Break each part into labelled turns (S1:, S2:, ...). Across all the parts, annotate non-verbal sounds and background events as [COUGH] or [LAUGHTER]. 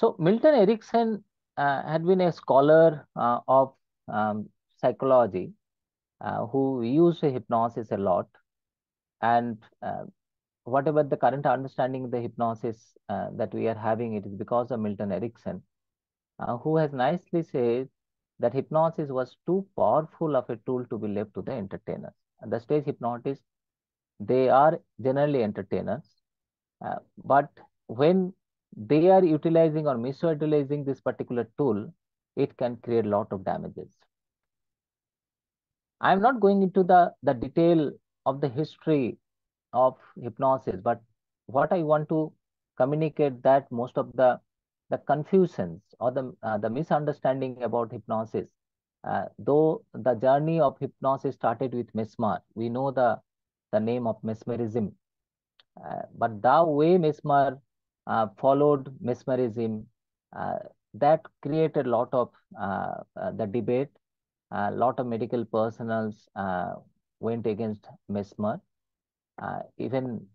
S1: So Milton Erickson uh, had been a scholar uh, of um, psychology uh, who used hypnosis a lot. And uh, whatever the current understanding of the hypnosis uh, that we are having, it is because of Milton Erickson, uh, who has nicely said that hypnosis was too powerful of a tool to be left to the entertainers. And the stage hypnotists, they are generally entertainers, but when they are utilizing or misutilizing this particular tool, it can create a lot of damages. I am not going into the, the detail of the history of hypnosis, but what I want to communicate that most of the the confusions or the uh, the misunderstanding about hypnosis, uh, though the journey of hypnosis started with Mesmer, we know the the name of mesmerism, uh, but the way Mesmer uh, followed mesmerism. Uh, that created a lot of uh, the debate. A lot of medical personnels went against mesmer. even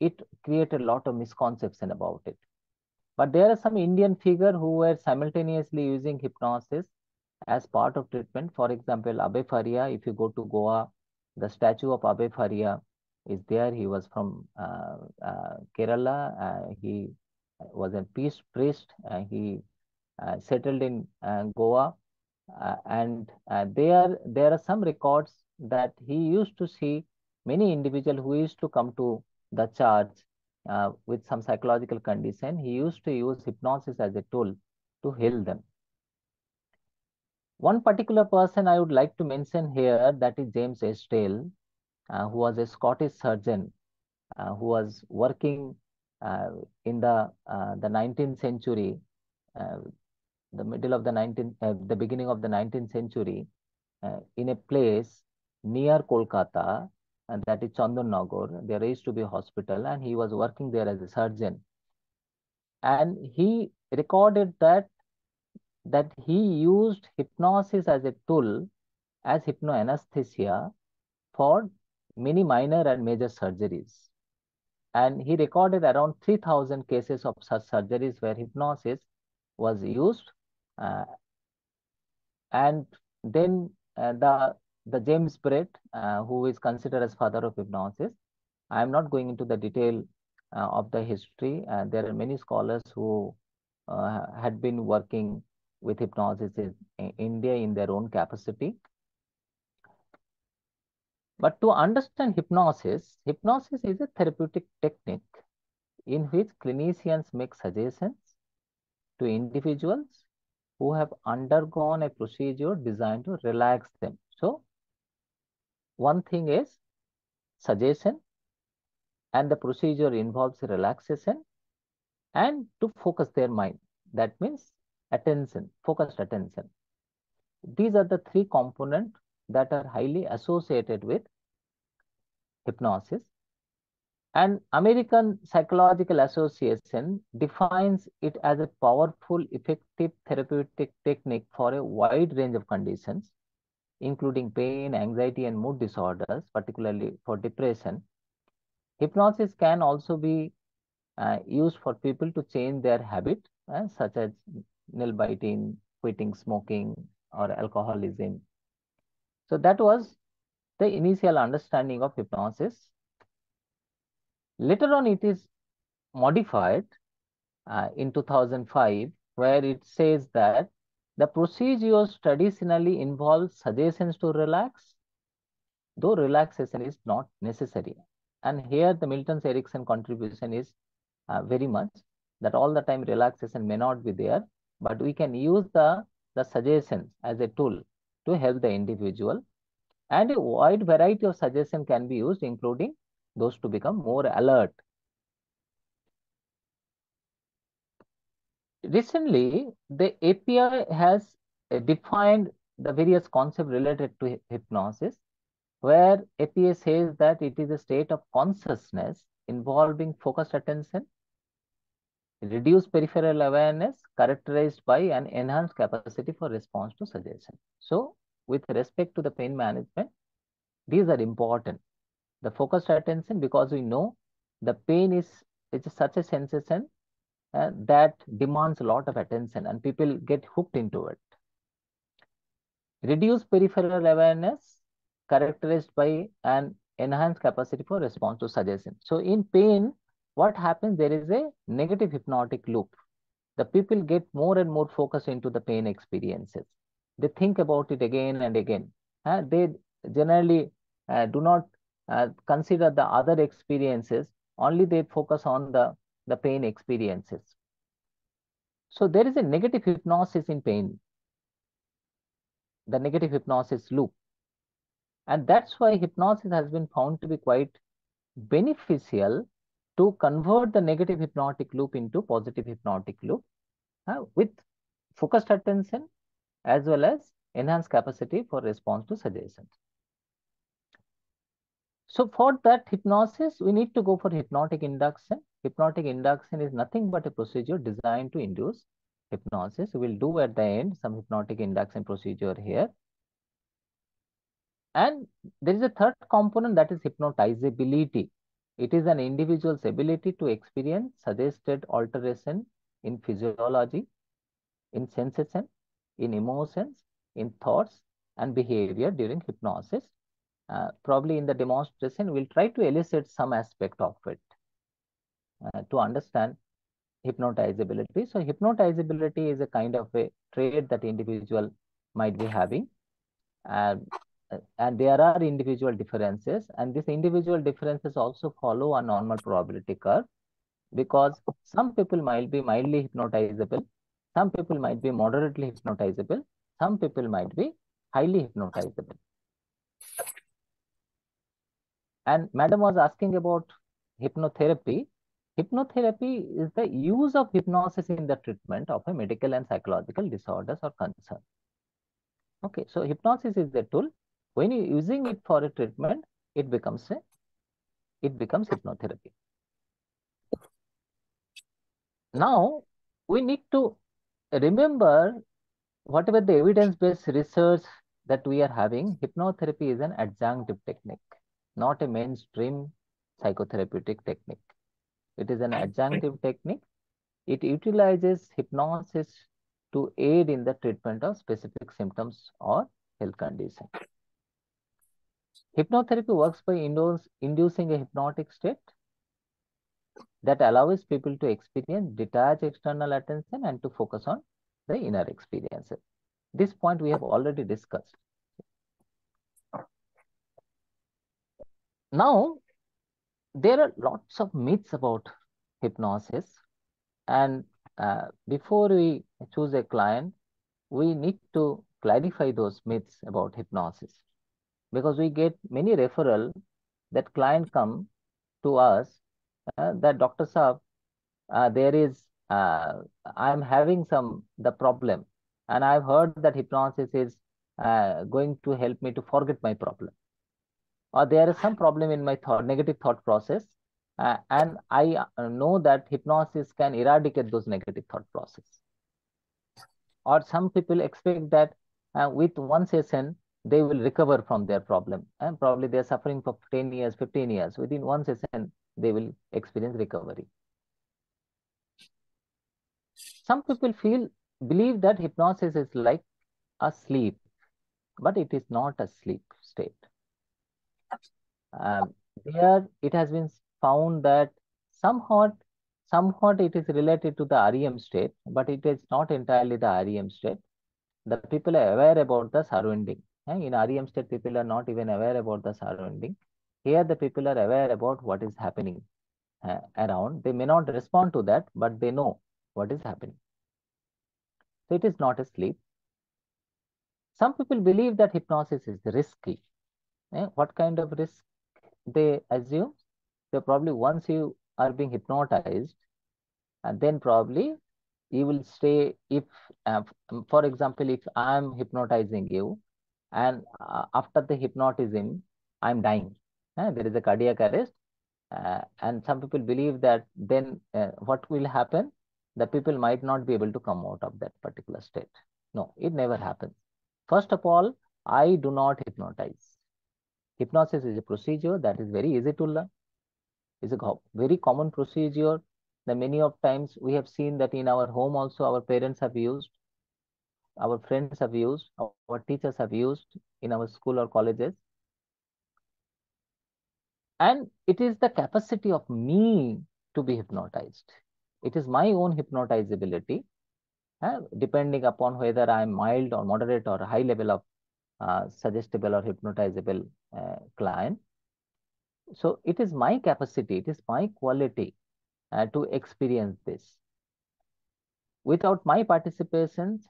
S1: it created a lot of misconception about it. But there are some Indian figures who were simultaneously using hypnosis as part of treatment. For example, Abbe Faria, if you go to Goa, the statue of Abbe Faria is there. He was from uh, uh, Kerala. Uh, he was a peace priest. he settled in Goa. and there, there are some records that he used to see many individuals who used to come to the church uh, with some psychological condition, he used to use hypnosis as a tool to heal them. One particular person I would like to mention here, that is James Esdaile, who was a Scottish surgeon uh, who was working uh, in the uh, the 19th century, uh, the middle of the 19th, the beginning of the 19th century, in a place near Kolkata, and that is Chandanagar. There used to be a hospital, and he was working there as a surgeon. And he recorded that that he used hypnosis as a tool, as hypnoanesthesia, for many minor and major surgeries. And he recorded around 3,000 cases of such surgeries where hypnosis was used. Uh, and then uh, the, the James Braid, uh, who is considered as father of hypnosis, I am not going into the detail uh, of the history. Uh, there are many scholars who uh, had been working with hypnosis in India in their own capacity. But to understand hypnosis, hypnosis is a therapeutic technique in which clinicians make suggestions to individuals who have undergone a procedure designed to relax them. So, one thing is suggestion and the procedure involves relaxation and to focus their mind. That means attention, focused attention. These are the three components that are highly associated with hypnosis. And American Psychological Association defines it as a powerful, effective therapeutic technique for a wide range of conditions, including pain, anxiety, and mood disorders, particularly for depression. Hypnosis can also be uh, used for people to change their habit, uh, such as nail biting, quitting smoking, or alcoholism. So that was the initial understanding of hypnosis. Later on, it is modified uh, in 2005, where it says that the procedures traditionally involve suggestions to relax, though relaxation is not necessary. And here the Milton Erickson contribution is uh, very much that all the time relaxation may not be there, but we can use the, the suggestions as a tool to help the individual and a wide variety of suggestions can be used, including those to become more alert. Recently, the APA has uh, defined the various concepts related to hypnosis, where APA says that it is a state of consciousness involving focused attention, reduced peripheral awareness characterized by an enhanced capacity for response to suggestion. So, with respect to the pain management, these are important. The focused attention, because we know the pain is it's such a sensation uh, that demands a lot of attention and people get hooked into it. Reduced peripheral awareness characterized by an enhanced capacity for response to suggestion. So in pain, what happens? There is a negative hypnotic loop. The people get more and more focused into the pain experiences. They think about it again and again. Uh, they generally uh, do not uh, consider the other experiences, only they focus on the, the pain experiences. So there is a negative hypnosis in pain, the negative hypnosis loop. And that's why hypnosis has been found to be quite beneficial to convert the negative hypnotic loop into positive hypnotic loop uh, with focused attention as well as enhanced capacity for response to suggestions. So for that hypnosis, we need to go for hypnotic induction. Hypnotic induction is nothing but a procedure designed to induce hypnosis. We will do at the end some hypnotic induction procedure here. And there is a third component that is hypnotizability. It is an individual's ability to experience suggested alteration in physiology, in sensation, in emotions, in thoughts and behavior during hypnosis uh, probably in the demonstration, we'll try to elicit some aspect of it uh, to understand hypnotizability. So hypnotizability is a kind of a trait that individual might be having. and and there are individual differences and these individual differences also follow a normal probability curve because some people might be mildly hypnotizable, some people might be moderately hypnotizable, some people might be highly hypnotizable. And madam was asking about hypnotherapy. Hypnotherapy is the use of hypnosis in the treatment of a medical and psychological disorders or concern. Okay, so hypnosis is the tool. When you're using it for a treatment, it becomes a it becomes hypnotherapy. Now we need to remember whatever the evidence-based research that we are having, hypnotherapy is an adjunctive technique not a mainstream psychotherapeutic technique. It is an adjunctive technique. It utilizes hypnosis to aid in the treatment of specific symptoms or health condition. Hypnotherapy works by inducing a hypnotic state that allows people to experience detached external attention and to focus on the inner experiences. This point we have already discussed. Now, there are lots of myths about hypnosis. And uh, before we choose a client, we need to clarify those myths about hypnosis. Because we get many referral that client come to us that Dr. Saab, there is, uh, I'm having some, the problem. And I've heard that hypnosis is uh, going to help me to forget my problem or there is some problem in my thought, negative thought process, uh, and I uh, know that hypnosis can eradicate those negative thought process. Or some people expect that uh, with one session, they will recover from their problem. And probably they're suffering for 10 years, 15 years. Within one session, they will experience recovery. Some people feel, believe that hypnosis is like a sleep, but it is not a sleep state. Um, there it has been found that somewhat, somewhat it is related to the REM state, but it is not entirely the REM state. The people are aware about the surrounding. In REM state, people are not even aware about the surrounding. Here, the people are aware about what is happening uh, around. They may not respond to that, but they know what is happening. So it is not a sleep. Some people believe that hypnosis is risky. Eh? What kind of risk they assume? So probably once you are being hypnotized, and then probably you will stay if, uh, for example, if I'm hypnotizing you, and uh, after the hypnotism, I'm dying. Eh? There is a cardiac arrest. Uh, and some people believe that then uh, what will happen? The people might not be able to come out of that particular state. No, it never happens. First of all, I do not hypnotize. Hypnosis is a procedure that is very easy to learn. It's a very common procedure the many of times we have seen that in our home also our parents have used, our friends have used, our teachers have used in our school or colleges. And it is the capacity of me to be hypnotized. It is my own hypnotizability, uh, depending upon whether I am mild or moderate or high level of uh, suggestible or hypnotizable uh, client. So it is my capacity, it is my quality uh, to experience this. Without my participation,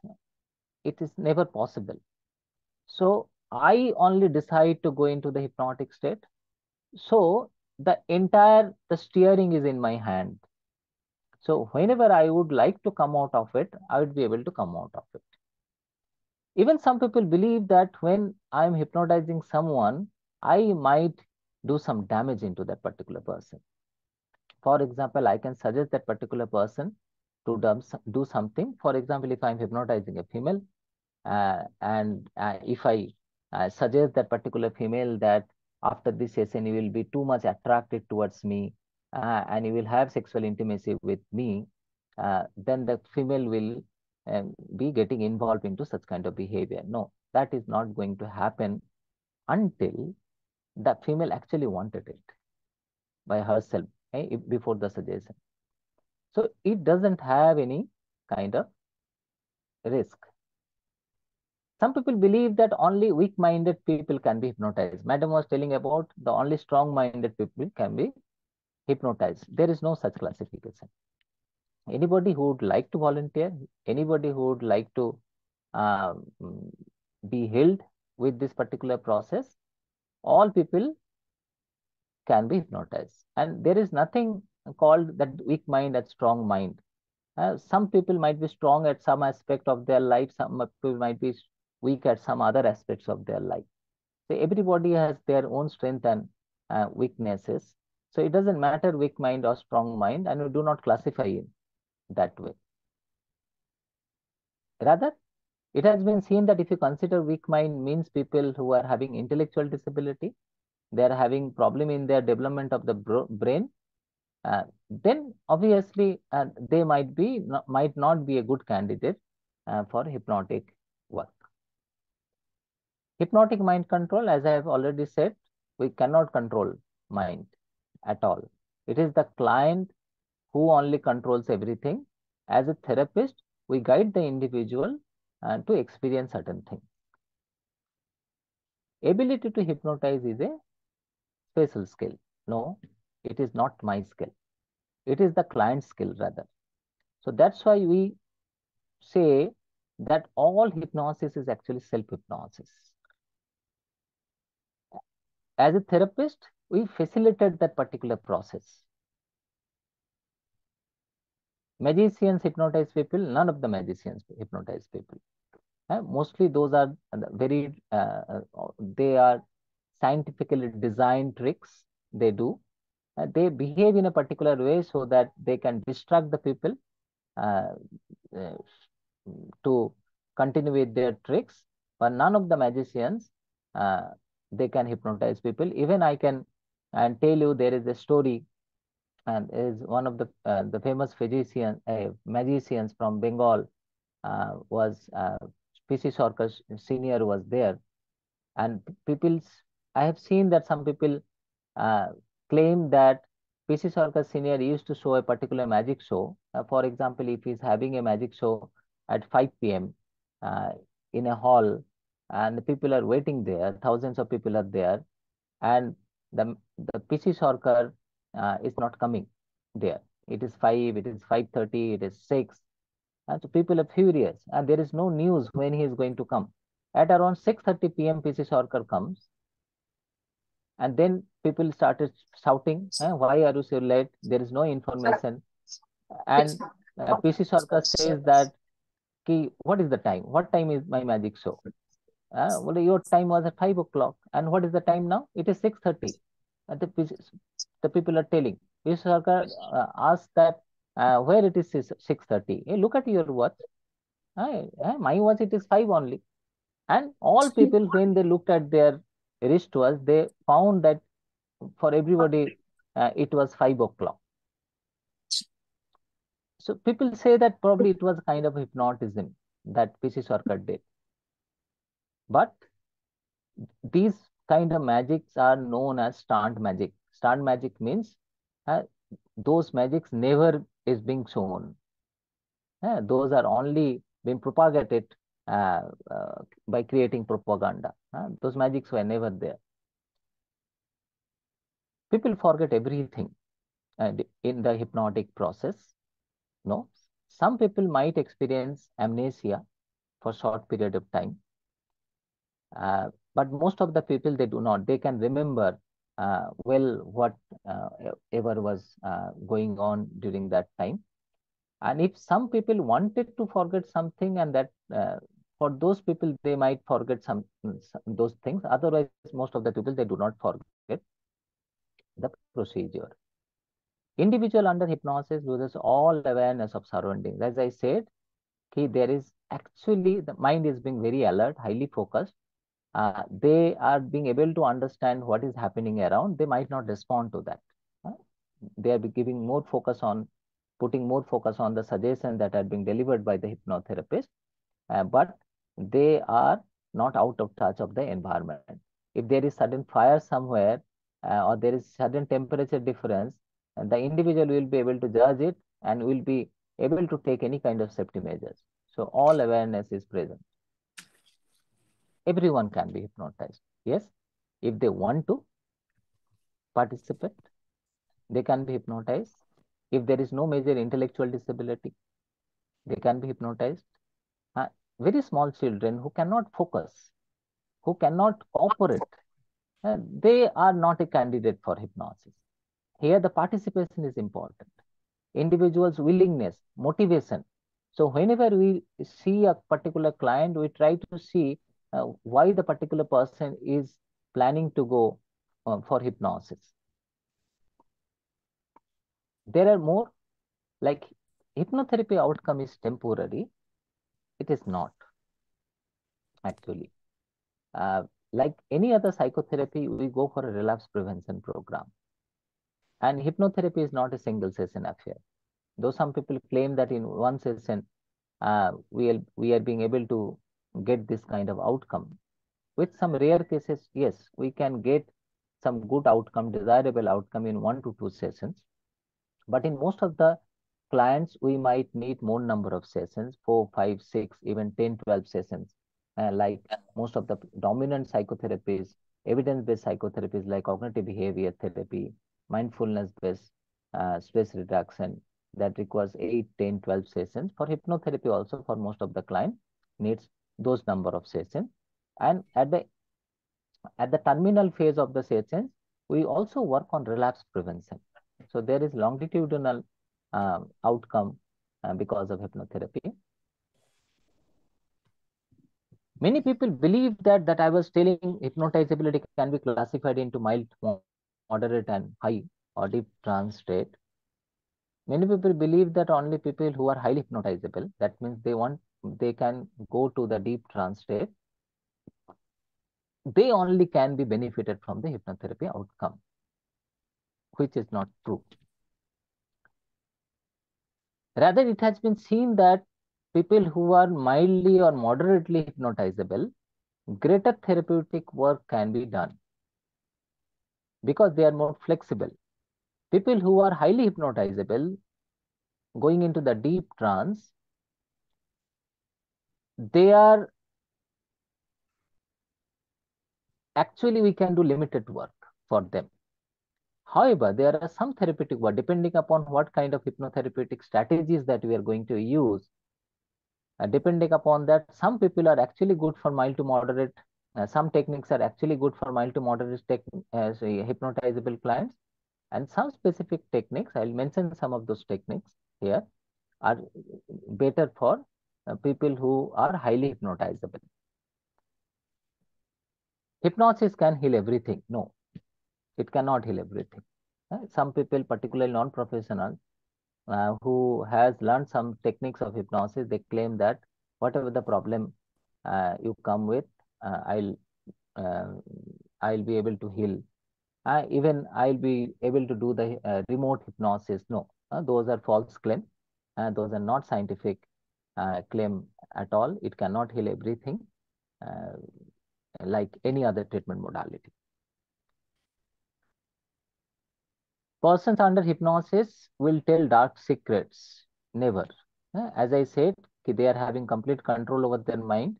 S1: it is never possible. So I only decide to go into the hypnotic state. So the entire the steering is in my hand. So whenever I would like to come out of it, I would be able to come out of it. Even some people believe that when I am hypnotizing someone, I might do some damage into that particular person. For example, I can suggest that particular person to do something. For example, if I'm hypnotizing a female, uh, and uh, if I uh, suggest that particular female that after this session you will be too much attracted towards me uh, and you will have sexual intimacy with me, uh, then the female will um, be getting involved into such kind of behavior. No, that is not going to happen until the female actually wanted it by herself eh, before the suggestion. So it doesn't have any kind of risk. Some people believe that only weak-minded people can be hypnotized. Madam was telling about the only strong-minded people can be hypnotized. There is no such classification. Anybody who would like to volunteer, anybody who would like to uh, be held with this particular process, all people can be hypnotized. And there is nothing called that weak mind and strong mind. Uh, some people might be strong at some aspect of their life, some people might be weak at some other aspects of their life. So everybody has their own strength and uh, weaknesses. So it doesn't matter weak mind or strong mind, and we do not classify it that way. Rather, it has been seen that if you consider weak mind means people who are having intellectual disability, they are having problem in their development of the brain, uh, then obviously uh, they might be not, might not be a good candidate uh, for hypnotic work. Hypnotic mind control, as I have already said, we cannot control mind at all. It is the client who only controls everything. As a therapist, we guide the individual and to experience certain things. Ability to hypnotize is a special skill. No, it is not my skill. It is the client's skill rather. So that's why we say that all hypnosis is actually self-hypnosis. As a therapist, we facilitate that particular process. Magicians hypnotize people, none of the magicians hypnotize people. Uh, mostly those are very, uh, uh, they are scientifically designed tricks they do. Uh, they behave in a particular way so that they can distract the people uh, uh, to continue with their tricks. But none of the magicians, they can hypnotize people. Even I can and tell you there is a story and is one of the uh, the famous physician uh, magicians from Bengal uh, was uh, P.C. Sarkar senior was there, and people I have seen that some people uh, claim that P.C. Sarkar senior used to show a particular magic show. Uh, for example, if he's having a magic show at 5 p.m. Uh, in a hall, and the people are waiting there, thousands of people are there, and the the P.C. Sarkar uh, is not coming there. It is 5, it is 5.30, it is 6. And so people are furious and there is no news when he is going to come. At around 6.30 p.m. P.C. Sarkar comes and then people started shouting, eh, why are you so late? There is no information. And uh, P.C. Sarkar says that, Ki, what is the time? What time is my magic show? Uh, well, your time was at 5 o'clock. And what is the time now? It is 6.30 the, the people are telling. This Sarkar uh, asked that uh, where it is 6.30. Hey, look at your watch. Uh, my watch, it is 5 only. And all people, when they looked at their wristwatch, they found that for everybody, uh, it was 5 o'clock. So people say that probably it was kind of hypnotism that P.C. Sarkar did. But these kind of magics are known as stunt magic. Stunt magic means uh, those magics never is being shown. Uh, those are only being propagated uh, uh, by creating propaganda. those magics were never there. People forget everything in the hypnotic process. No, some people might experience amnesia for short period of time. Uh, but most of the people, they do not. They can remember uh, well what uh, ever was uh, going on during that time. And if some people wanted to forget something and that for those people, they might forget some, some those things. Otherwise, most of the people, they do not forget the procedure. Individual under hypnosis loses all awareness of surroundings. As I said, okay, there is actually the mind is being very alert, highly focused. Uh, they are being able to understand what is happening around. They might not respond to that. Uh, they are giving more focus on putting more focus on the suggestions that are being delivered by the hypnotherapist, uh, but they are not out of touch of the environment. If there is sudden fire somewhere uh, or there is sudden temperature difference, and the individual will be able to judge it and will be able to take any kind of safety measures. So all awareness is present. Everyone can be hypnotized. Yes, if they want to participate, they can be hypnotized. If there is no major intellectual disability, they can be hypnotized. Uh, very small children who cannot focus, who cannot operate, uh, they are not a candidate for hypnosis. Here the participation is important. Individual's willingness, motivation. So whenever we see a particular client, we try to see uh, why the particular person is planning to go uh, for hypnosis. There are more like hypnotherapy outcome is temporary. It is not actually. Uh, like any other psychotherapy, we go for a relapse prevention program. And hypnotherapy is not a single session affair. Though some people claim that in one session, uh, we, are, we are being able to get this kind of outcome. With some rare cases, yes, we can get some good outcome, desirable outcome in one to two sessions. But in most of the clients, we might need more number of sessions, four, five, six, even 10, 12 sessions. Uh, like most of the dominant psychotherapies, evidence-based psychotherapies like cognitive behavior therapy, mindfulness-based uh, stress reduction that requires 8, 10, 12 sessions. For hypnotherapy also for most of the client needs those number of sessions. And at the at the terminal phase of the sessions, we also work on relapse prevention. So there is longitudinal uh, outcome uh, because of hypnotherapy. Many people believe that that I was telling hypnotizability can be classified into mild, moderate and high or deep trance state. Many people believe that only people who are highly hypnotizable, that means they want, they can go to the deep trance state. They only can be benefited from the hypnotherapy outcome, which is not true. Rather, it has been seen that people who are mildly or moderately hypnotizable, greater therapeutic work can be done because they are more flexible. People who are highly hypnotizable, going into the deep trance, they are actually we can do limited work for them. However, there are some therapeutic work depending upon what kind of hypnotherapeutic strategies that we are going to use. Uh, depending upon that, some people are actually good for mild to moderate uh, some techniques are actually good for mild to moderate tech, uh, hypnotizable clients. And some specific techniques, I'll mention some of those techniques here, are better for uh, people who are highly hypnotizable. Hypnosis can heal everything. No, it cannot heal everything. Uh, some people, particularly non-professionals, uh, who has learned some techniques of hypnosis, they claim that whatever the problem uh, you come with, uh, I'll I'll be able to heal. Even I'll be able to do the remote hypnosis. No, those are false claims. Those are not scientific claim at all. It cannot heal everything uh, like any other treatment modality. Persons under hypnosis will tell dark secrets. Never. Uh, as I said, they are having complete control over their mind.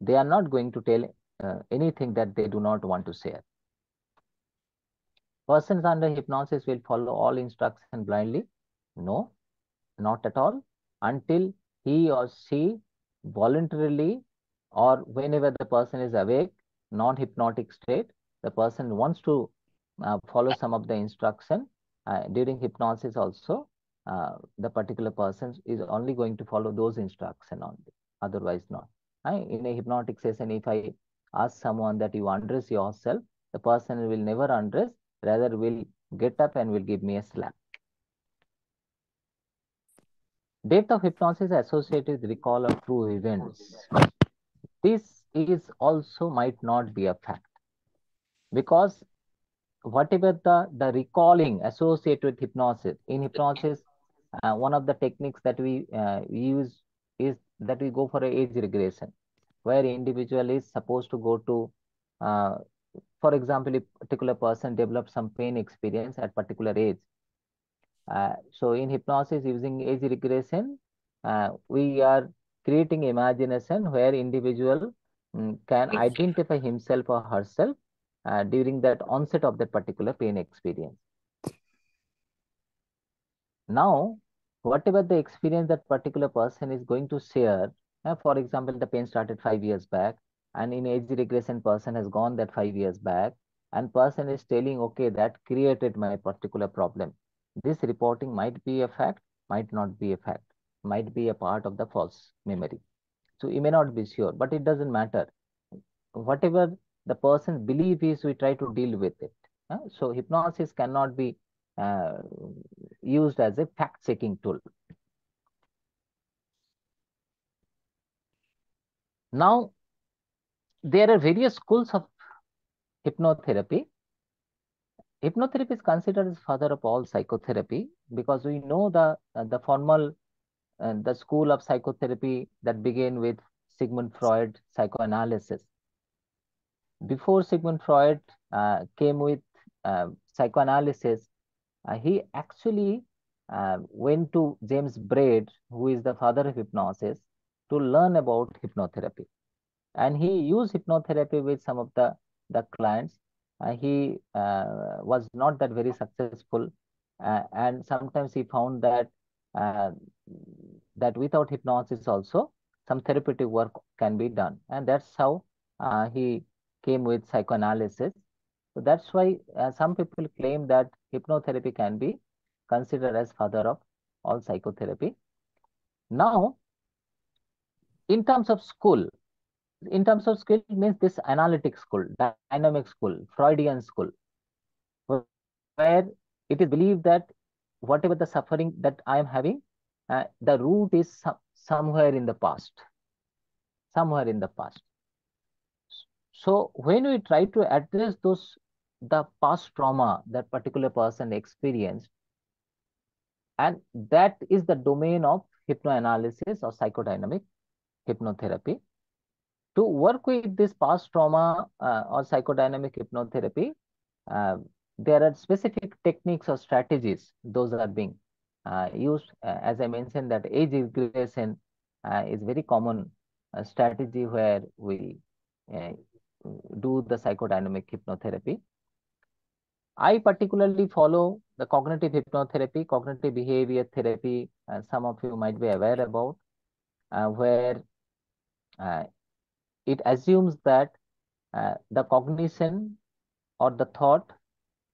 S1: They are not going to tell uh, anything that they do not want to share. Persons under hypnosis will follow all instructions blindly. No, not at all. Until he or she voluntarily or whenever the person is awake, non-hypnotic state, the person wants to uh, follow some of the instruction uh, during hypnosis also, uh, the particular person is only going to follow those instructions only, otherwise not. in a hypnotic session, if I ask someone that you undress yourself, the person will never undress, rather will get up and will give me a slap. Depth of hypnosis associated with recall of true events. This is also might not be a fact because whatever the, the recalling associated with hypnosis, in hypnosis, uh, one of the techniques that we uh, use is that we go for age regression, where individual is supposed to go to, uh, for example, if particular person develops some pain experience at particular age, so in hypnosis using age regression, uh, we are creating imagination where individual um, can identify himself or herself uh, during that onset of that particular pain experience. Now, whatever the experience that particular person is going to share, uh, for example, the pain started five years back and in age regression person has gone that five years back and person is telling, okay, that created my particular problem this reporting might be a fact, might not be a fact, might be a part of the false memory. So you may not be sure, but it doesn't matter. Whatever the person's belief is, we try to deal with it. Uh, so hypnosis cannot be uh, used as a fact-checking tool. Now, there are various schools of hypnotherapy hypnotherapy is considered as father of all psychotherapy because we know the uh, the formal uh, the school of psychotherapy that began with Sigmund Freud psychoanalysis. Before Sigmund Freud uh, came with uh, psychoanalysis, uh, he actually uh, went to James Braid, who is the father of hypnosis, to learn about hypnotherapy. And he used hypnotherapy with some of the, the clients he uh, was not that very successful uh, and sometimes he found that that without hypnosis also some therapeutic work can be done and that's how he came with psychoanalysis so that's why uh, some people claim that hypnotherapy can be considered as father of all psychotherapy. Now, in terms of school, in terms of skill means this analytic school, dynamic school, Freudian school, where it is believed that whatever the suffering that I am having, uh, the root is some, somewhere in the past, somewhere in the past. So when we try to address those, the past trauma that particular person experienced, and that is the domain of hypnoanalysis or psychodynamic hypnotherapy to work with this past trauma uh, or psychodynamic hypnotherapy, uh, there are specific techniques or strategies. Those are being uh, used. Uh, as I mentioned, that age regression uh, is very common uh, strategy where we do the psychodynamic hypnotherapy. I particularly follow the cognitive hypnotherapy, cognitive behavior therapy, some of you might be aware about, where it assumes that uh, the cognition or the thought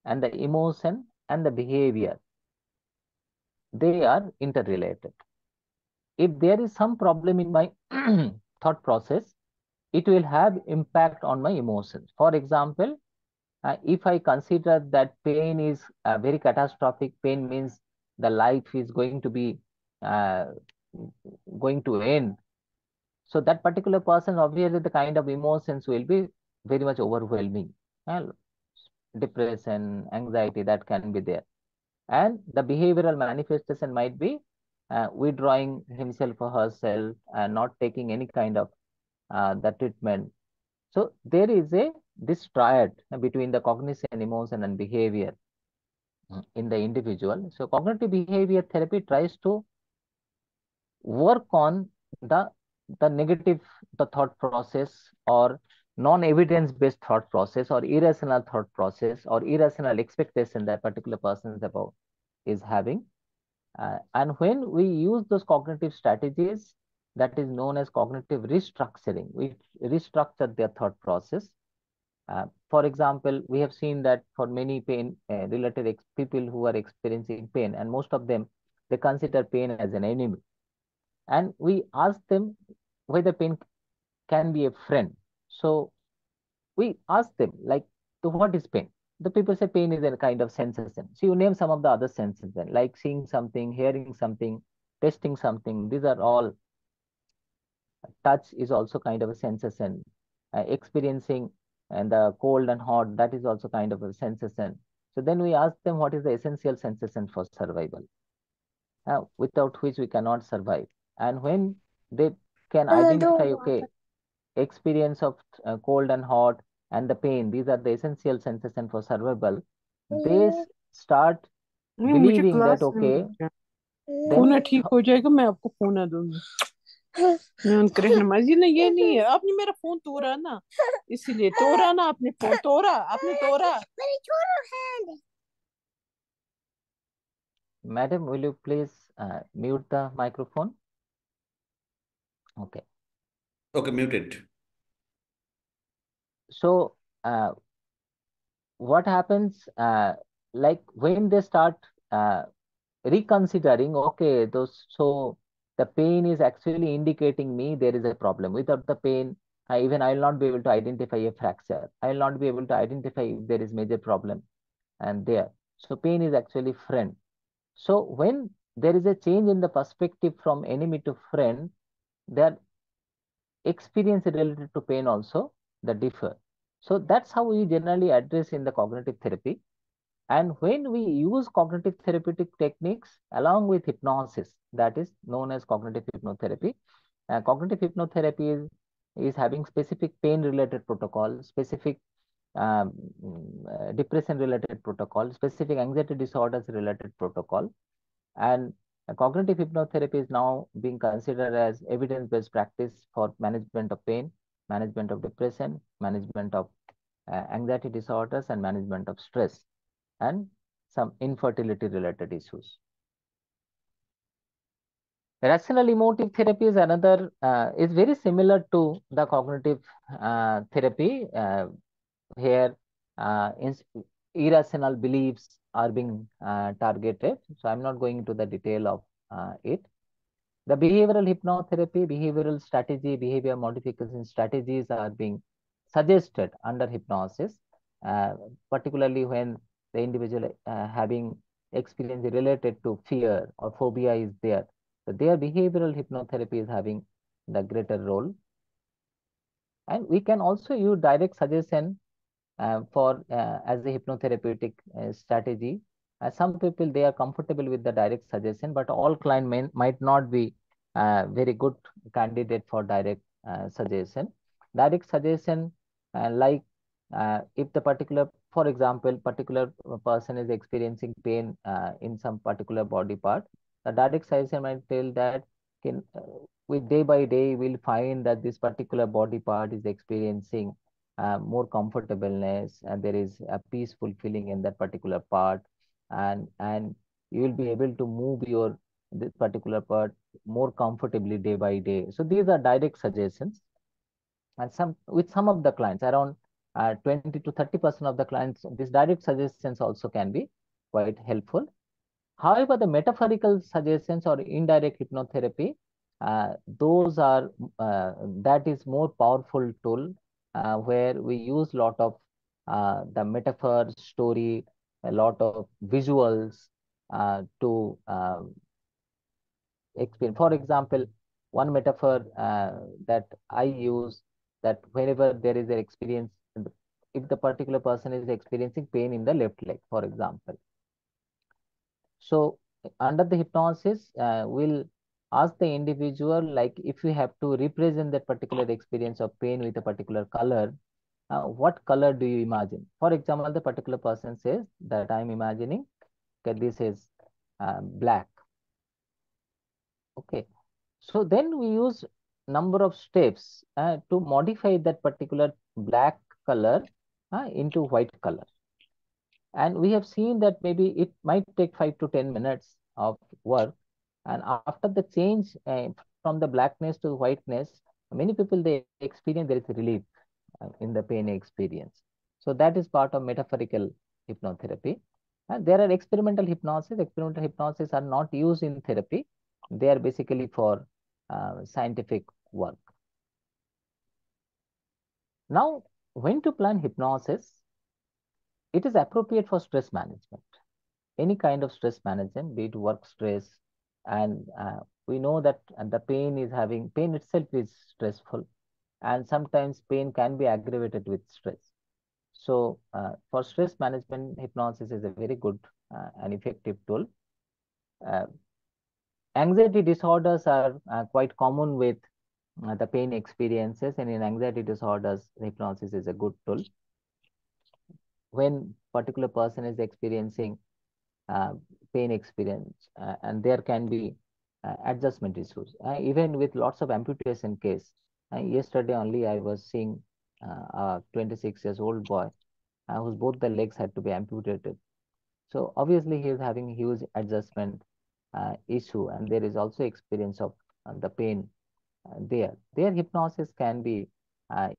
S1: and the emotion and the behavior they are interrelated. If there is some problem in my [CLEARS THROAT] thought process it will have impact on my emotions. For example uh, if i consider that pain is a very catastrophic pain means the life is going to be uh, going to end so that particular person, obviously, the kind of emotions will be very much overwhelming. And depression, anxiety, that can be there. And the behavioral manifestation might be uh, withdrawing himself or herself and not taking any kind of uh, the treatment. So there is a this triad between the cognition, emotion, and behavior in the individual. So cognitive behavior therapy tries to work on the the negative the thought process or non-evidence based thought process or irrational thought process or irrational expectation that particular person is about is having. Uh, and when we use those cognitive strategies that is known as cognitive restructuring we restructure their thought process. Uh, for example we have seen that for many pain uh, related people who are experiencing pain and most of them they consider pain as an enemy. And we ask them whether pain can be a friend. So we ask them like, so what is pain? The people say pain is a kind of sensation. So you name some of the other senses then, like seeing something, hearing something, tasting something. These are all. Touch is also kind of a sensation. Uh, experiencing and the cold and hot, that is also kind of a sensation. So then we ask them what is the essential sensation for survival, uh, without which we cannot survive. And when they can identify, okay, experience of uh, cold and hot and the pain, these are the essential sensation for survival, they start believing that, okay,
S2: phone ठीक हो जाएगा मैं आपको phone दूँगी मैं उनके रहनुमाजी ने ये नहीं है आपने मेरा फ़ोन तोड़ा ना इसीलिए तोड़ा ना आपने फ़ोन तोड़ा आपने तोड़ा
S1: Madam, will you please uh, mute the microphone? Okay.
S3: Okay, muted.
S1: So, uh, what happens, uh, like when they start uh, reconsidering, okay, those, so the pain is actually indicating me there is a problem. Without the pain, I, even I will not be able to identify a fracture. I will not be able to identify if there is major problem and there. So pain is actually friend. So when there is a change in the perspective from enemy to friend, their experience related to pain also that differ. So that's how we generally address in the cognitive therapy. And when we use cognitive therapeutic techniques along with hypnosis, that is known as cognitive hypnotherapy. Uh, cognitive hypnotherapy is, is having specific pain related protocol, specific um, uh, depression related protocol, specific anxiety disorders related protocol. And cognitive hypnotherapy is now being considered as evidence-based practice for management of pain, management of depression, management of uh, anxiety disorders, and management of stress, and some infertility related issues. Rational emotive therapy is another, uh, is very similar to the cognitive uh, therapy. Uh, here, uh, irrational beliefs are being uh, targeted. So I'm not going into the detail of uh, it. The behavioral hypnotherapy, behavioral strategy, behavior modification strategies are being suggested under hypnosis, uh, particularly when the individual uh, having experience related to fear or phobia is there. So their behavioral hypnotherapy is having the greater role. And we can also use direct suggestion Uh, for uh, as a hypnotherapeutic uh, strategy. Uh, some people they are comfortable with the direct suggestion, but all client may, might not be uh, very good candidate for direct suggestion. Direct suggestion, like if the particular, for example, particular person is experiencing pain in some particular body part, the direct suggestion might tell that can, with day by day, we'll find that this particular body part is experiencing uh, more comfortableness and there is a peaceful feeling in that particular part. And and you will be able to move your this particular part more comfortably day by day. So these are direct suggestions. And some with some of the clients around uh, 20 to 30 percent of the clients these direct suggestions also can be quite helpful. However the metaphorical suggestions or indirect hypnotherapy uh, those are uh, that is more powerful tool uh, where we use a lot of uh, the metaphor story, a lot of visuals uh, to um, explain. For example, one metaphor uh, that I use that whenever there is an experience, if the particular person is experiencing pain in the left leg, for example. So under the hypnosis, uh, we'll ask the individual, like if you have to represent that particular experience of pain with a particular color, uh, what color do you imagine? For example, the particular person says that I'm imagining that this is uh, black. Okay, so then we use number of steps uh, to modify that particular black color uh, into white color. And we have seen that maybe it might take five to 10 minutes of work. And after the change uh, from the blackness to whiteness, many people, they experience there is relief uh, in the pain experience. So that is part of metaphorical hypnotherapy. And there are experimental hypnosis. Experimental hypnosis are not used in therapy. They are basically for uh, scientific work. Now, when to plan hypnosis? It is appropriate for stress management. Any kind of stress management, be it work stress, and uh, we know that the pain is having, pain itself is stressful, and sometimes pain can be aggravated with stress. So uh, for stress management, hypnosis is a very good uh, and effective tool. Uh, anxiety disorders are uh, quite common with uh, the pain experiences and in anxiety disorders, hypnosis is a good tool. When particular person is experiencing pain experience uh, and there can be uh, adjustment issues. even with lots of amputation case, yesterday only I was seeing a 26 years old boy whose both the legs had to be amputated. So obviously he is having huge adjustment uh, issue and there is also experience of uh, the pain uh, there. Their hypnosis can be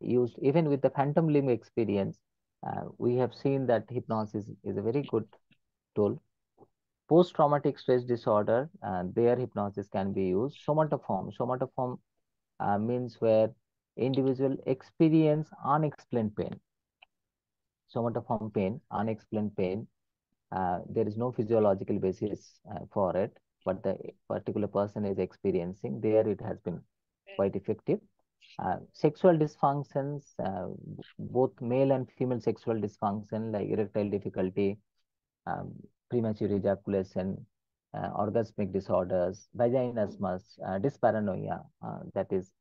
S1: used even with the phantom limb experience. we have seen that hypnosis is a very good tool. Post-traumatic stress disorder, their hypnosis can be used. Somatoform, somatoform means where individual experience unexplained pain. Somatoform pain, unexplained pain, uh, there is no physiological basis uh, for it, but the particular person is experiencing, there it has been quite effective. Uh, sexual dysfunctions, uh, both male and female sexual dysfunction like erectile difficulty, um, premature ejaculation, uh, orgasmic disorders, vaginismus, dyspareunia, that is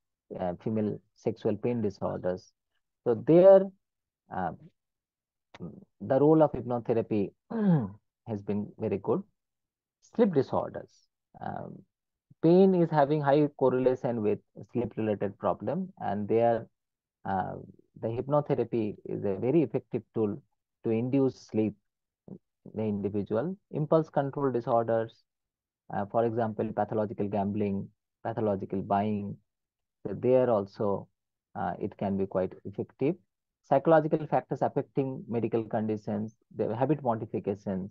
S1: female sexual pain disorders. So there, the role of hypnotherapy [CLEARS THROAT] has been very good. Sleep disorders. Um, pain is having high correlation with sleep related problem and there uh, the hypnotherapy is a very effective tool to induce sleep the individual. Impulse control disorders, uh, for example, pathological gambling, pathological buying, there also uh, it can be quite effective psychological factors affecting medical conditions, the habit modifications,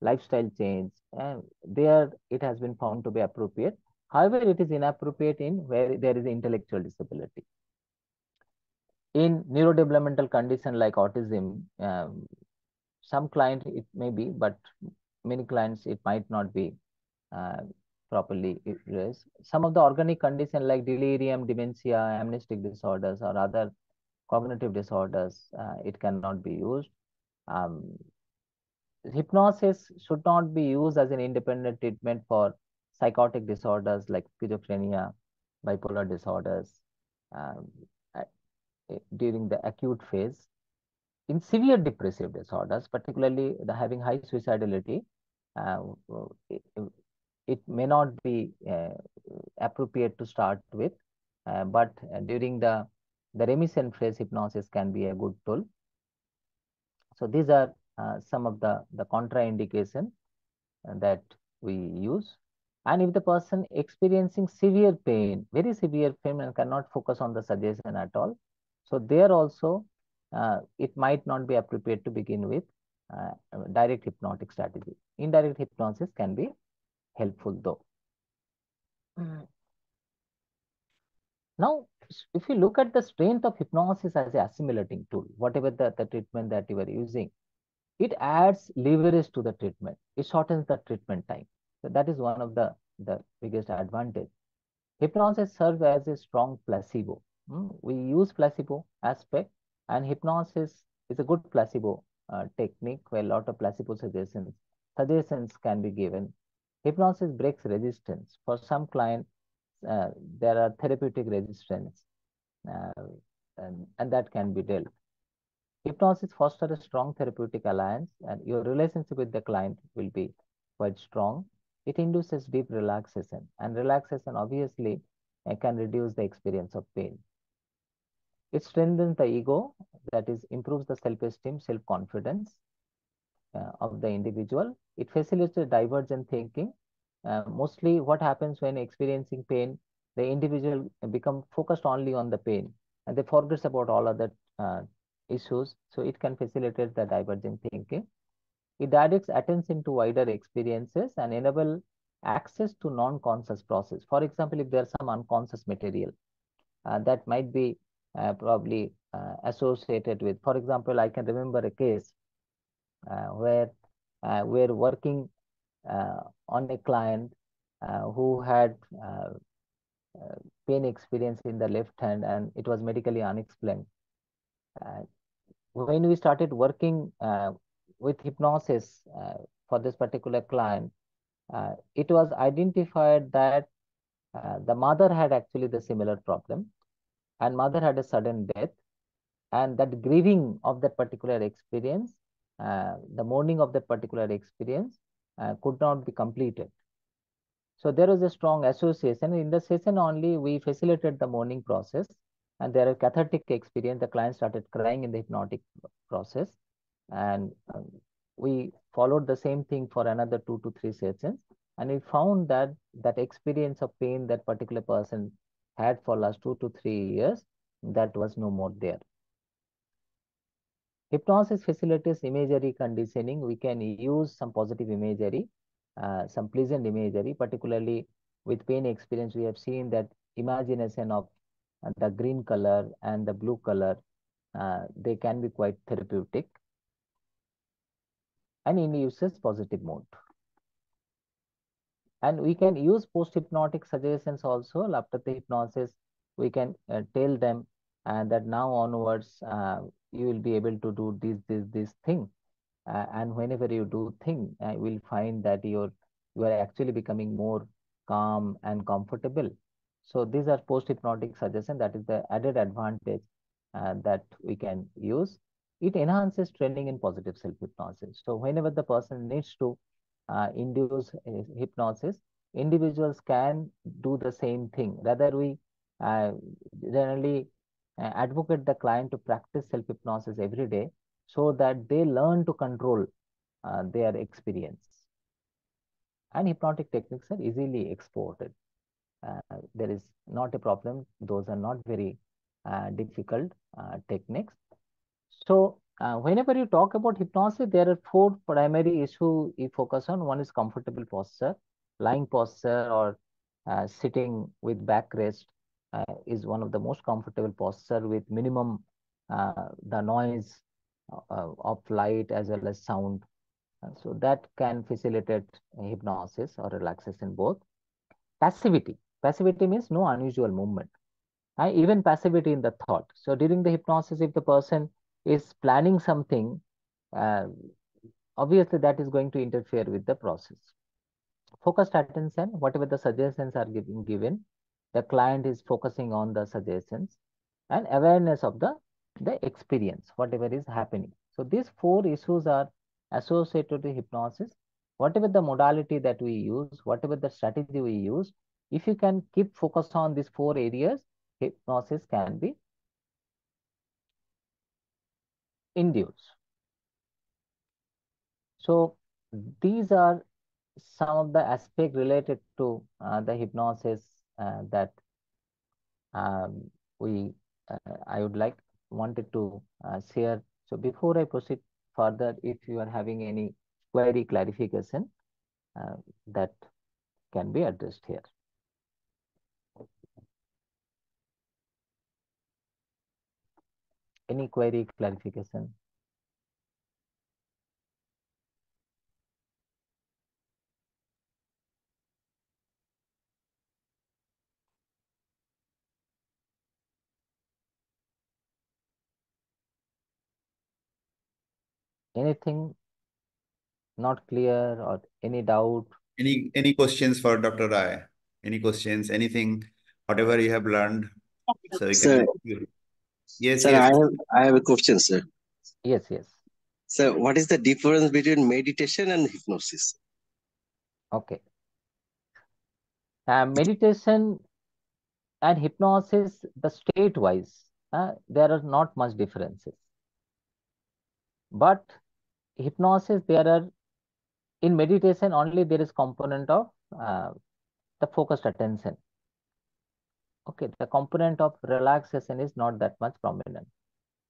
S1: lifestyle change, and there it has been found to be appropriate. However, it is inappropriate in where there is intellectual disability. In neurodevelopmental condition like autism, um, some client it may be, but many clients it might not be uh, properly addressed. Some of the organic condition like delirium, dementia, amnestic disorders, or other cognitive disorders, uh, it cannot be used. Um, hypnosis should not be used as an independent treatment for psychotic disorders like schizophrenia, bipolar disorders um, during the acute phase. In severe depressive disorders, particularly the having high suicidality, uh, it, it, may not be uh, appropriate to start with, uh, but during the the remission phase hypnosis can be a good tool. So these are uh, some of the, the contraindication that we use. And if the person experiencing severe pain, very severe pain and cannot focus on the suggestion at all, so there also uh, it might not be appropriate to begin with uh, direct hypnotic strategy. Indirect hypnosis can be helpful though. Mm. Now, if you look at the strength of hypnosis as a assimilating tool, whatever the, the treatment that you are using, it adds leverage to the treatment. It shortens the treatment time. So that is one of the, the biggest advantage. Hypnosis serves as a strong placebo. Hmm? We use placebo aspect and hypnosis is a good placebo uh, technique where a lot of placebo suggestions suggestions can be given Hypnosis breaks resistance. For some clients, uh, there are therapeutic resistance, uh, and, and that can be dealt. Hypnosis fosters a strong therapeutic alliance, and your relationship with the client will be quite strong. It induces deep relaxation, and relaxation obviously uh, can reduce the experience of pain. It strengthens the ego, that is, improves the self-esteem, self-confidence uh, of the individual. It facilitates divergent thinking. Uh, mostly what happens when experiencing pain, the individual become focused only on the pain and they forgets about all other uh, issues. So it can facilitate the divergent thinking. It directs attention to wider experiences and enable access to non-conscious process. For example, if there's some unconscious material uh, that might be probably uh, associated with, for example, I can remember a case uh, where uh, we're working uh, on a client who had pain experience in the left hand and it was medically unexplained. when we started working with hypnosis for this particular client, uh, it was identified that uh, the mother had actually the similar problem and mother had a sudden death and that grieving of that particular experience uh, the mourning of that particular experience uh, could not be completed. So there was a strong association. In the session only, we facilitated the mourning process and there a cathartic experience. The client started crying in the hypnotic process and um, we followed the same thing for another two to three sessions and we found that that experience of pain that particular person had for last two to three years that was no more there Hypnosis facilitates imagery conditioning. We can use some positive imagery, uh, some pleasant imagery, particularly with pain experience. We have seen that imagination of uh, the green color and the blue color, uh, they can be quite therapeutic. And induces positive mood. And we can use post-hypnotic suggestions also. After the hypnosis. We can uh, tell them and that now onwards uh, you will be able to do this this this thing. Uh, and whenever you do thing uh, you will find that you're you are actually becoming more calm and comfortable. So these are post hypnotic suggestion that is the added advantage uh, that we can use. It enhances training in positive self hypnosis so whenever the person needs to uh, induce hypnosis individuals can do the same thing rather we uh, generally uh, advocate the client to practice self-hypnosis every day so that they learn to control uh, their experience. And hypnotic techniques are easily exported. Uh, there is not a problem. Those are not very uh, difficult uh, techniques. So uh, whenever you talk about hypnosis, there are four primary issues you focus on. One is comfortable posture, lying posture or sitting with back rest uh, is one of the most comfortable posture with minimum uh, the noise uh, of light as well as sound. so that can facilitate hypnosis or relaxation both. Passivity. Passivity means no unusual movement. Even passivity in the thought. So during the hypnosis, if the person is planning something, uh, obviously that is going to interfere with the process. Focused attention, whatever the suggestions are given, given the client is focusing on the suggestions and awareness of the the experience whatever is happening so these four issues are associated with hypnosis whatever the modality that we use whatever the strategy we use if you can keep focused on these four areas hypnosis can be induced so these are some of the aspects related to uh, the hypnosis uh, that um, we uh, I would like wanted to uh, share. So before I proceed further, if you are having any query clarification that can be addressed here. Any query clarification? anything not clear or any doubt
S3: Any any questions for Dr. Roy? Any questions? Anything? Whatever you have learned, so we
S4: Sir,
S3: can. Yes,
S4: sir,
S3: yes.
S4: I have I have a question, sir.
S1: Yes, yes.
S4: So what is the difference between meditation and hypnosis?
S1: Okay. Uh, meditation and hypnosis, the state wise, uh, there are not much differences. But hypnosis, there are in meditation only there is component of uh, the focused attention. Okay, the component of relaxation is not that much prominent.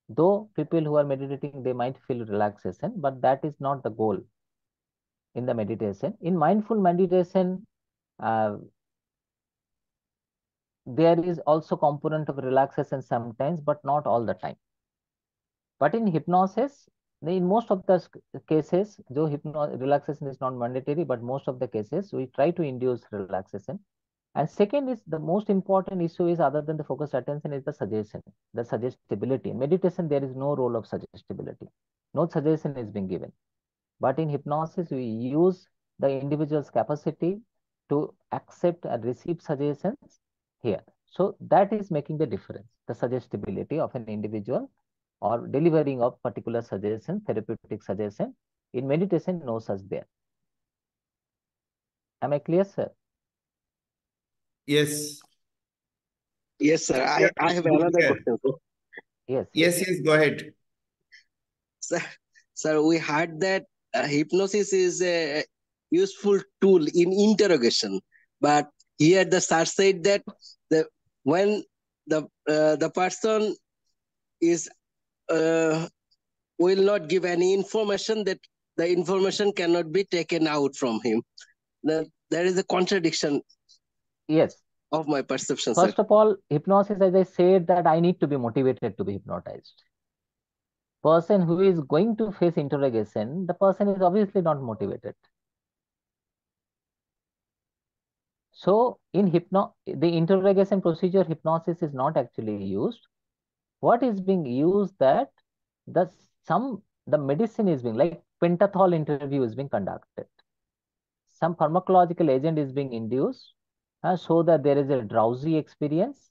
S1: Though people who are meditating, they might feel relaxation, but that is not the goal in the meditation. In mindful meditation, uh, there is also component of relaxation sometimes, but not all the time. But in hypnosis, in most of the cases, though hypno relaxation is not mandatory, but most of the cases, we try to induce relaxation. And second is the most important issue is other than the focused attention is the suggestion, the suggestibility. In meditation, there is no role of suggestibility. No suggestion is being given. But in hypnosis, we use the individual's capacity to accept and receive suggestions here. So that is making the difference, the suggestibility of an individual or delivering of particular suggestion, therapeutic suggestion. In meditation, no such there. Am I clear, sir?
S3: Yes.
S4: Yes, sir. I, I have another
S3: Yeah.
S4: question.
S1: Yes.
S3: Yes, yes, go ahead.
S4: Sir, sir, we heard that uh, hypnosis is a useful tool in interrogation, but here the sir said that the when the uh, the person is uh, will not give any information that the information cannot be taken out from him. The, there is a contradiction
S1: Yes.
S4: of my perception, sir.
S1: First of all, hypnosis, as I said, that I need to be motivated to be hypnotized. Person who is going to face interrogation, the person is obviously not motivated. So in hypno, the interrogation procedure hypnosis is not actually used. What is being used that the some the medicine is being like pentothal interview is being conducted. Some pharmacological agent is being induced uh, so that there is a drowsy experience.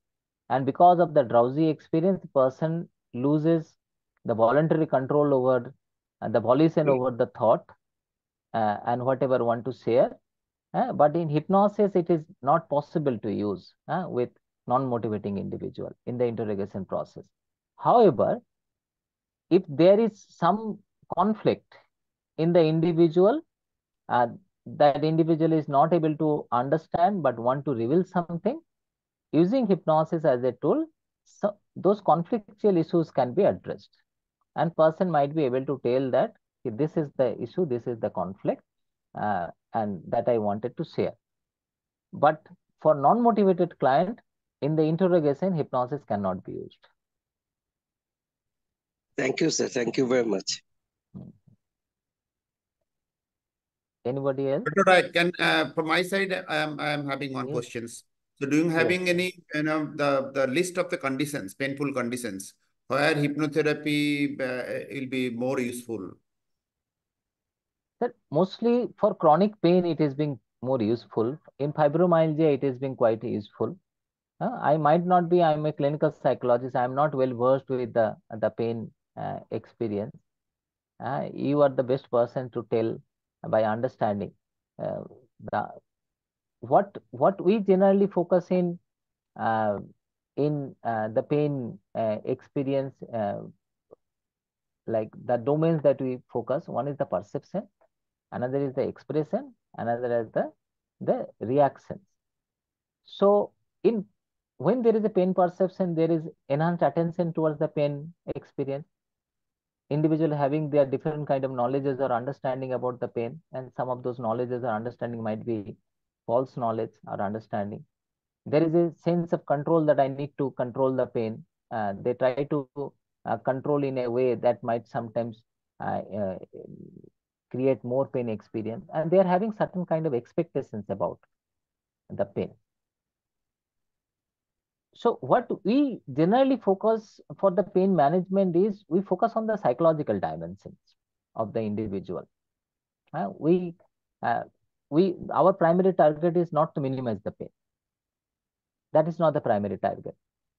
S1: And because of the drowsy experience the person loses the voluntary control over and the volition over the thought uh, and whatever one to share. Uh, but in hypnosis it is not possible to use uh, with non-motivating individual in the interrogation process. However if there is some conflict in the individual uh, that individual is not able to understand but want to reveal something using hypnosis as a tool so those conflictual issues can be addressed and person might be able to tell that "Okay, this is the issue this is the conflict uh, and that i wanted to share but for non-motivated client in the interrogation hypnosis cannot be used
S4: Thank you, sir. Thank you very much.
S1: Anybody else.
S3: Roy, can uh, from my side, I am I am having one
S1: Yes.
S3: questions. So, do you having any you know the the list of the conditions, painful conditions, where hypnotherapy uh, will be more useful?
S1: That mostly for chronic pain, it is being more useful. In fibromyalgia, it is being quite useful. Uh, I might not be, I'm a clinical psychologist. I'm not well versed with the, the pain uh, experience. Uh, you are the best person to tell by understanding. Uh, the, what, what we generally focus in uh, in uh, the pain experience, like the domains that we focus, one is the perception, another is the expression, another is the, the reactions. So in when there is a pain perception, there is enhanced attention towards the pain experience. Individual having their different kind of knowledges or understanding about the pain, and some of those knowledges or understanding might be false knowledge or understanding. There is a sense of control that I need to control the pain. Uh, they try to uh, control in a way that might sometimes uh, uh, create more pain experience, and they are having certain kind of expectations about the pain. So what we generally focus for the pain management is we focus on the psychological dimensions of the individual. Uh, we uh, we our primary target is not to minimize the pain. That is not the primary target.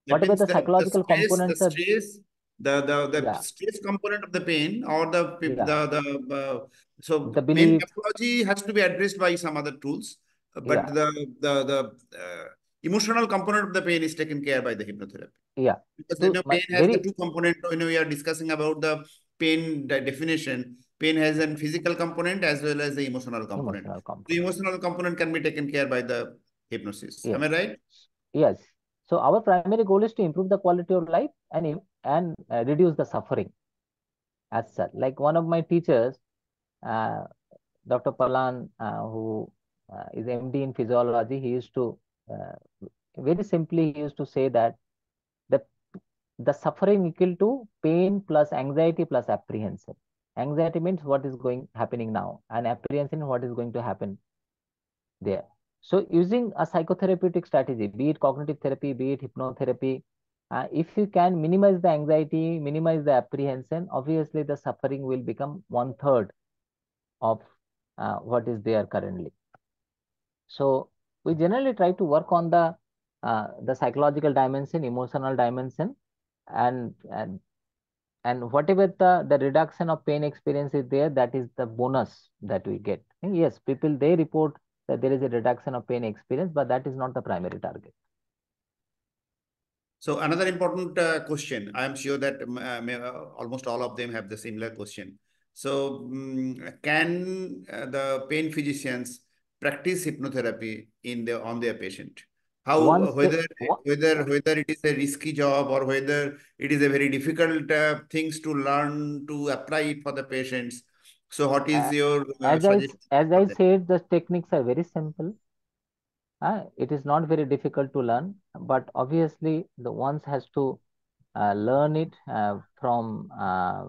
S3: That
S1: Whatever the
S3: the,
S1: psychological
S3: the stress,
S1: components
S3: the stress, the the the
S1: Yeah.
S3: stress component of the pain or the
S1: Yeah.
S3: the the uh, so
S1: The
S3: pain pathology has to be addressed by some other tools, uh, but
S1: Yeah.
S3: the the the uh, emotional component of the pain is taken care by the hypnotherapy.
S1: yeah.
S3: Because
S1: So
S3: you know, pain has the two component. You know, we are discussing about the pain de- definition. Pain has a physical component as well as the emotional component.
S1: Emotional component.
S3: The emotional component can be taken care by the hypnosis. Am I right?
S1: Yes. So our primary goal is to improve the quality of life and and uh, reduce the suffering. As such, like one of my teachers, uh, Dr. Palan, uh, who uh, is MD in physiology, he used to very simply he used to say that the the suffering equal to pain plus anxiety plus apprehension. Anxiety means what is going happening now, and apprehension what is going to happen there. So using a psychotherapeutic strategy, be it cognitive therapy, be it hypnotherapy, uh, if you can minimize the anxiety, minimize the apprehension, obviously the suffering will become one third of uh, what is there currently. So we generally try to work on the uh, the psychological dimension, emotional dimension, and and and whatever the the reduction of pain experience is there, that is the bonus that we get. And yes, people they report that there is a reduction of pain experience, but that is not the primary target.
S3: So another important uh, question, I am sure that um, uh, uh, almost all of them have the similar question. So mm, can uh, the pain physicians practice hypnotherapy in their on their patient? How
S1: Once
S3: whether whether whether it is a risky job or whether it is a very difficult uh, things to learn to apply it for the patients. So what is
S1: Uh,
S3: your uh,
S1: As I as I said, the techniques are very simple. Uh, it is not very difficult to learn, but obviously the ones has to uh, learn it uh, from uh,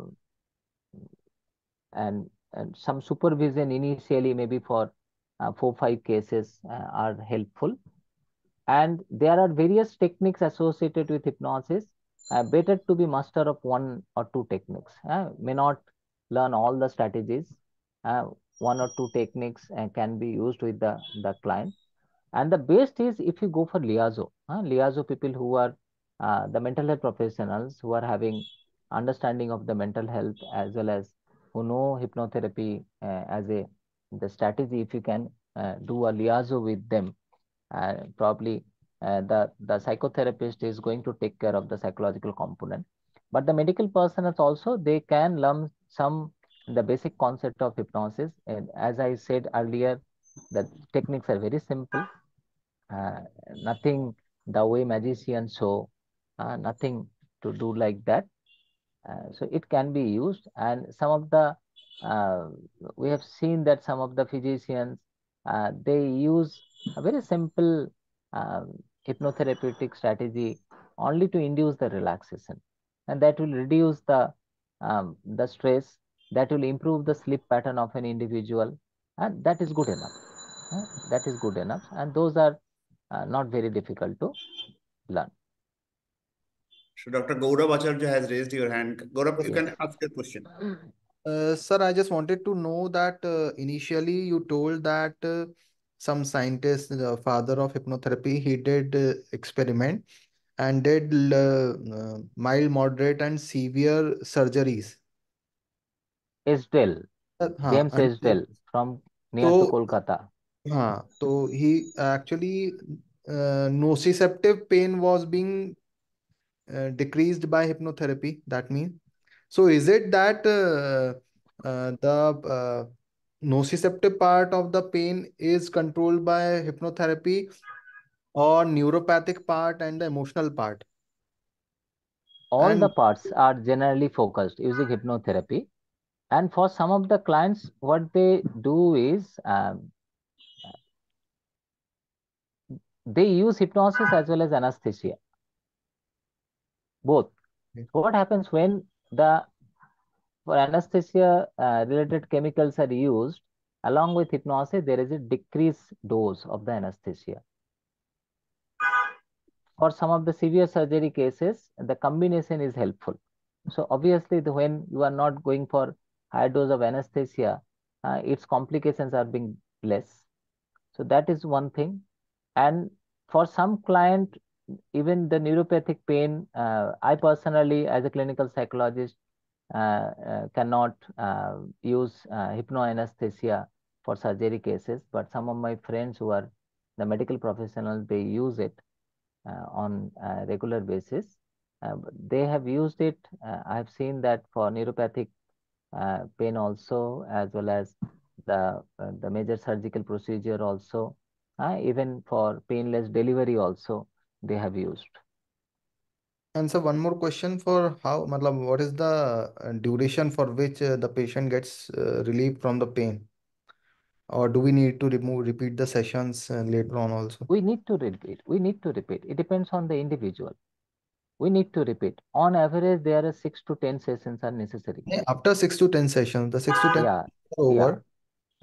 S1: and and some supervision initially maybe for four five cases uh, are helpful. And there are various techniques associated with hypnosis uh, better to be master of one or two techniques. Uh, may not learn all the strategies uh, one or two techniques uh, can be used with the the client. And the best is if you go for liazo. Uh, liazo people who are uh, the mental health professionals who are having understanding of the mental health as well as who know hypnotherapy uh, as a the strategy if you can uh, do a liaison with them uh, probably uh, the the psychotherapist is going to take care of the psychological component. But the medical personnel also they can learn some the basic concept of hypnosis. And as i said earlier the techniques are very simple. Uh, nothing the way magicians show uh, nothing to do like that. Uh, so it can be used. And some of the we have seen that some of the physicians uh, they use a very simple um, hypnotherapeutic strategy only to induce the relaxation and that will reduce the um, the stress that will improve the sleep pattern of an individual and that is good enough uh, that is good enough and those are uh, not very difficult to learn
S3: So Dr. Gaurav Acharya has raised your hand. Gaurav, you can ask your question.
S5: Uh, sir, I just wanted to know that uh, initially you told that uh, some scientist, the father of hypnotherapy, he did uh, experiment and did uh, uh, mild, moderate, and severe surgeries. Esdaile, हाँ,
S1: James
S5: and
S1: from near to Kolkata.
S5: हाँ, so he actually uh, nociceptive pain was being uh, decreased by hypnotherapy. That means, so is it that uh, uh, the uh, nociceptive part of the pain is controlled by hypnotherapy or neuropathic part and the emotional part?
S1: All the parts are generally focused using hypnotherapy. And for some of the clients, what they do is um, they use hypnosis as well as anesthesia. Both.
S5: Okay.
S1: What happens when the for anesthesia uh, related chemicals are used along with hypnosis, there is a decreased dose of the anesthesia. For some of the severe surgery cases, the combination is helpful. So obviously, the, when you are not going for high dose of anesthesia, uh, its complications are being less. So that is one thing. And for some client, even the neuropathic pain, uh, I personally, as a clinical psychologist, uh, uh, cannot use hypnoanesthesia for surgery cases, but some of my friends who are the medical professionals, they use it on a regular basis. Uh, they have used it. Uh, I have seen that for neuropathic uh, pain also, as well as the the major surgical procedure also, even for painless delivery also, they have used.
S5: And so one more question for how, matlab, what is the uh, duration for which uh, the patient gets uh, relief from the pain? Or do we need to remove, repeat the sessions uh, later on also?
S1: We need to repeat. We need to repeat. It depends on the individual. We need to repeat. On average, there are six to ten sessions are necessary.
S5: Yeah, After six to 10 sessions, the six to 10
S1: Yeah,
S5: are over.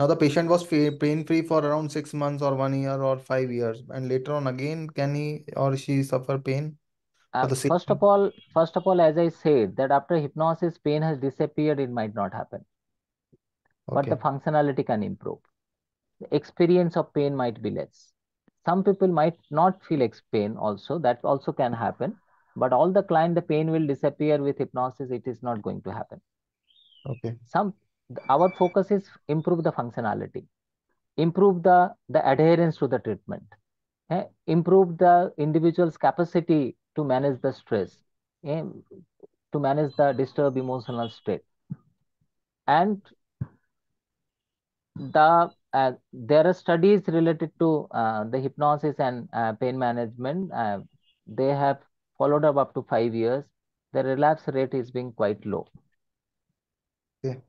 S5: Now the patient was pain-free for around six months or one year or five years. And later on again, can he or she suffer pain
S1: Uh, first of all, first of all, as I said, that after hypnosis, pain has disappeared, it might not happen, but the functionality can improve. The experience of pain might be less. Some people might not feel ex pain also, that also can happen. But all the client, the pain will disappear with hypnosis, it is not going to happen.
S5: Okay.
S1: Some our focus is improve the functionality, improve the, the adherence to the treatment, eh, improve the individual's capacity to manage the stress, eh, to manage the disturbed emotional state. And the uh, there are studies related to uh, the hypnosis and uh, pain management. Uh, they have followed up up to five years. The relapse rate is being quite low.
S5: Okay.